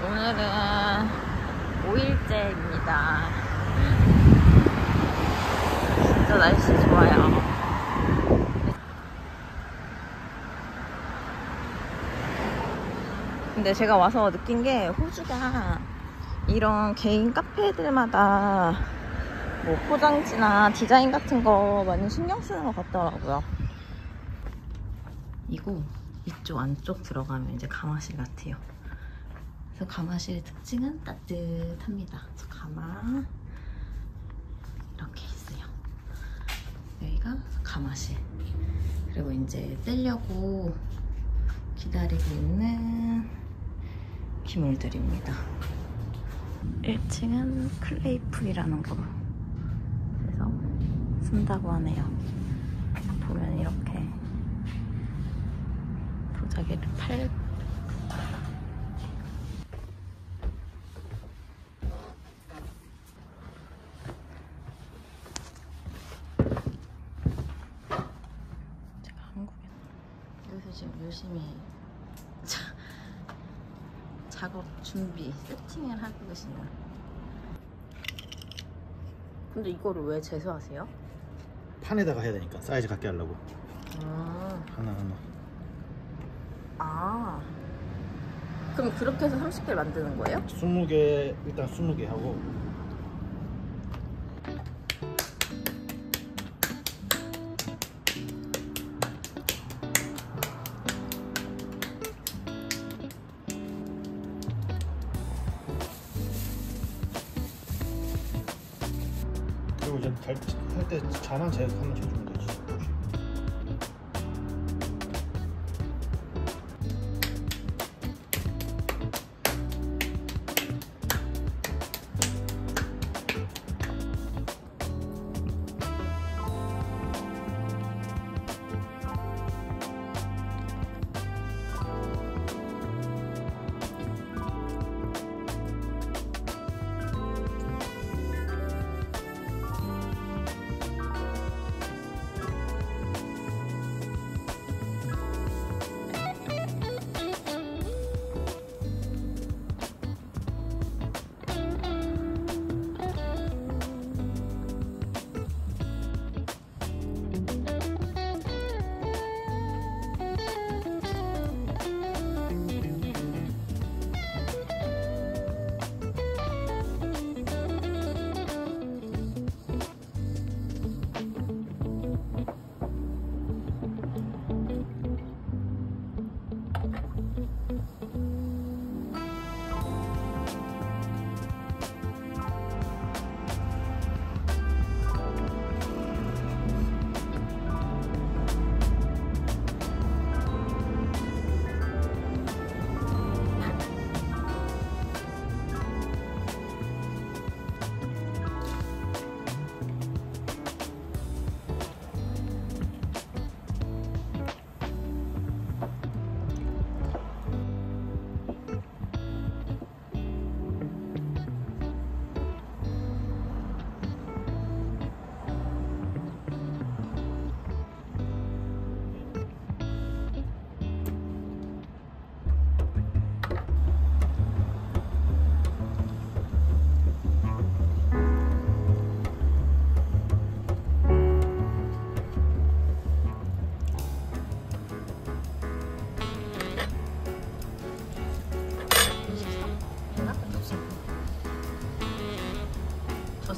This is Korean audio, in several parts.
오늘은 5일째입니다. 진짜 날씨 좋아요. 근데 제가 와서 느낀 게 호주가 이런 개인 카페들마다 뭐 포장지나 디자인 같은 거 많이 신경 쓰는 것 같더라고요. 이거 이쪽 안쪽 들어가면 이제 가마실 같아요. 그래서 가마실의 특징은 따뜻합니다. 그래서 가마 이렇게 있어요. 여기가 가마실. 그리고 이제 떼려고 기다리고 있는 기물들입니다. 1층은 클레이풀이라는 거 그래서 쓴다고 하네요. 보면 이렇게 도자기를 팔제가 한국에 여기서 지금 열심히 자, 작업 준비 세팅을 하고 계시네요. 근데 이거를 왜 제수하세요? 판에다가 해야 되니까 사이즈 갖게 하려고 아, 하나 하나 아. 그럼 그렇게 해서 30개를 만드는 거예요? 20개 일단 20개 하고 그리고 이제 할 때 자만 제 한번 쳐주면 되지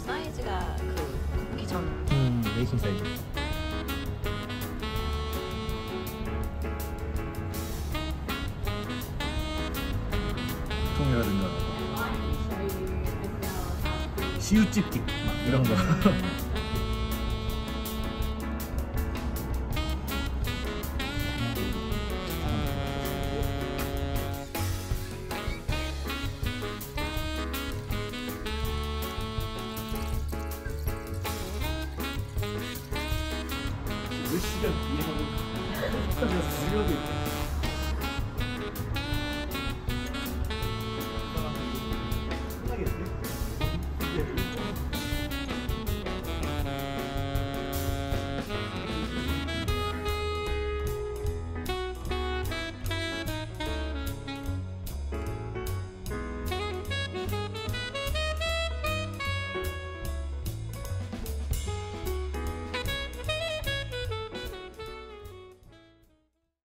사이즈가 그 굽기 전 음 레이싱 사이즈. 통이라든가 시우집기 막 이런 거 몇 시간 뒤에 가면 무료도 있고